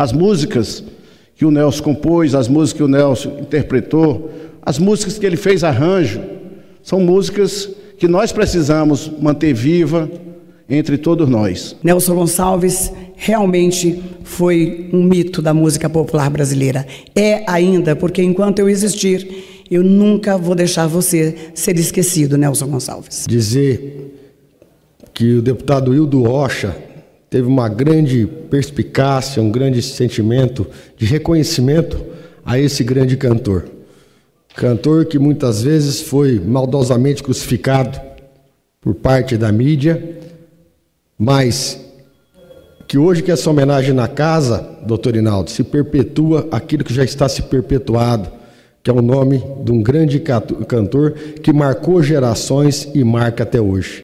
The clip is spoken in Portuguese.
As músicas que o Nelson compôs, as músicas que o Nelson interpretou, as músicas que ele fez arranjo, são músicas que nós precisamos manter viva entre todos nós. Nelson Gonçalves realmente foi um mito da música popular brasileira. É ainda, porque enquanto eu existir, eu nunca vou deixar você ser esquecido, Nelson Gonçalves. Dizer que o deputado Hildo Rocha teve uma grande perspicácia, um grande sentimento de reconhecimento a esse grande cantor. Cantor que muitas vezes foi maldosamente crucificado por parte da mídia, mas que hoje que essa homenagem na casa, doutor Inaldo, se perpetua aquilo que já está se perpetuado, que é o nome de um grande cantor que marcou gerações e marca até hoje.